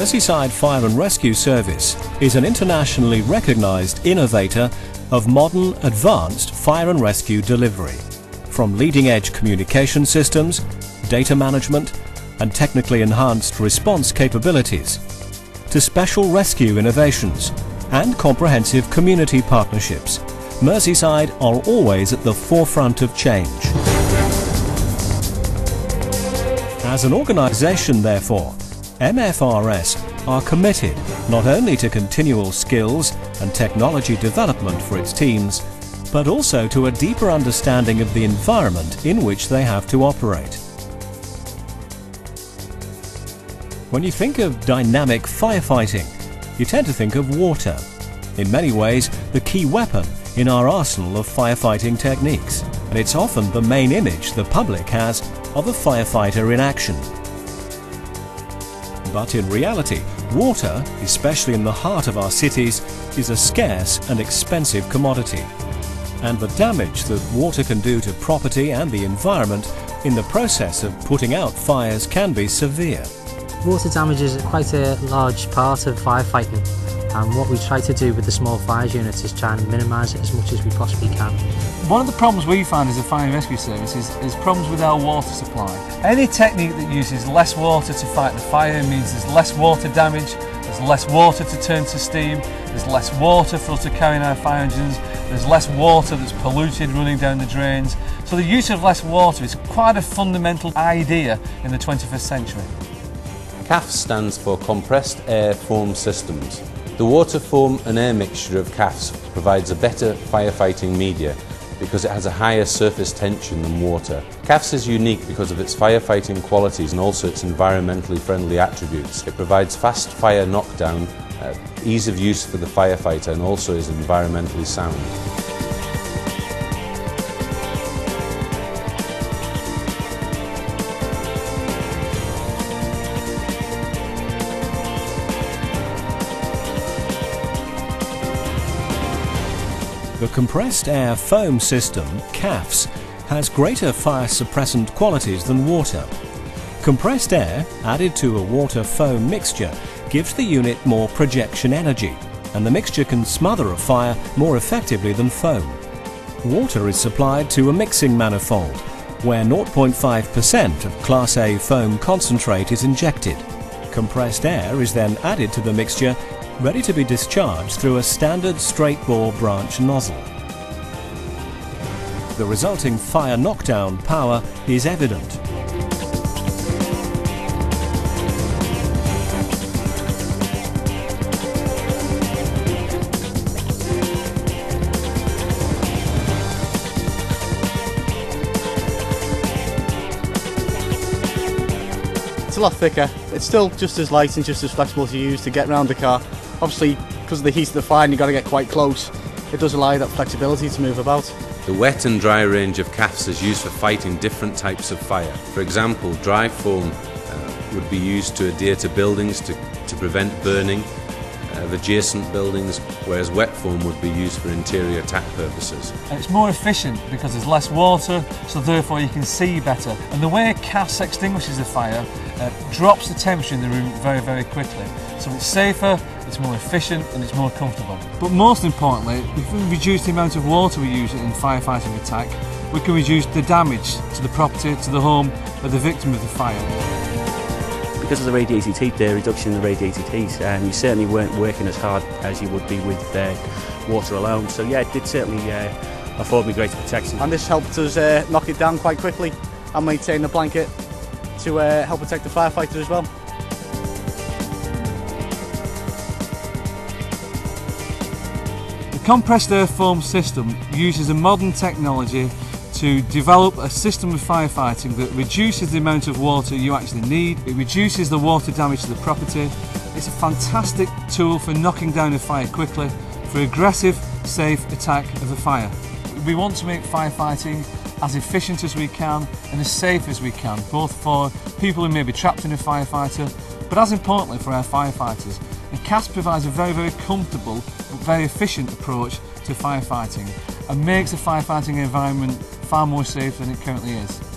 Merseyside Fire and Rescue Service is an internationally recognised innovator of modern advanced fire and rescue delivery. From leading edge communication systems, data management, and technically enhanced response capabilities, to special rescue innovations and comprehensive community partnerships, Merseyside are always at the forefront of change. As an organisation, therefore, MFRS are committed not only to continual skills and technology development for its teams, but also to a deeper understanding of the environment in which they have to operate. When you think of dynamic firefighting, you tend to think of water. In many ways, the key weapon in our arsenal of firefighting techniques, and it's often the main image the public has of a firefighter in action. But in reality, water, especially in the heart of our cities, is a scarce and expensive commodity. And the damage that water can do to property and the environment in the process of putting out fires can be severe. Water damage is quite a large part of firefighting and what we try to do with the small fires units is try and minimise it as much as we possibly can. One of the problems we find as a fire and rescue service is, is problems with our water supply. Any technique that uses less water to fight the fire means there's less water damage, there's less water to turn to steam, there's less water for us to carry in our fire engines, there's less water that's polluted running down the drains. So the use of less water is quite a fundamental idea in the 21st century. CAF stands for Compressed Air Foam Systems. The water foam and air mixture of CAFS provides a better firefighting media because it has a higher surface tension than water. CAFS is unique because of its firefighting qualities and also its environmentally friendly attributes. It provides fast fire knockdown, uh, ease of use for the firefighter and also is environmentally sound. The compressed air foam system, CAFS, has greater fire suppressant qualities than water. Compressed air, added to a water foam mixture, gives the unit more projection energy, and the mixture can smother a fire more effectively than foam. Water is supplied to a mixing manifold, where 0.5% of Class A foam concentrate is injected. Compressed air is then added to the mixture ready to be discharged through a standard straight bore branch nozzle. The resulting fire knockdown power is evident. It's a lot thicker. It's still just as light and just as flexible to use to get around the car obviously because of the heat of the fire and you've got to get quite close, it does allow you that flexibility to move about. The wet and dry range of CAFS is used for fighting different types of fire. For example, dry foam uh, would be used to adhere to buildings to, to prevent burning of adjacent buildings, whereas wet foam would be used for interior attack purposes. It's more efficient because there's less water, so therefore you can see better. And the way CAFS extinguishes the fire uh, drops the temperature in the room very, very quickly. So it's safer, it's more efficient and it's more comfortable. But most importantly, if we reduce the amount of water we use in firefighting attack, we can reduce the damage to the property, to the home of the victim of the fire. Because of the radiated heat, the reduction in the radiated heat, and you certainly weren't working as hard as you would be with uh, water alone. So yeah, it did certainly uh, afford me greater protection. And this helped us uh, knock it down quite quickly and maintain the blanket to uh, help protect the firefighters as well. The compressed air foam system uses a modern technology to develop a system of firefighting that reduces the amount of water you actually need, it reduces the water damage to the property. It's a fantastic tool for knocking down a fire quickly, for aggressive, safe attack of a fire. We want to make firefighting as efficient as we can and as safe as we can, both for people who may be trapped in a firefighter, but as importantly for our firefighters. And CAFS provides a very, very comfortable but very efficient approach to firefighting and makes the firefighting environment far more safe than it currently is.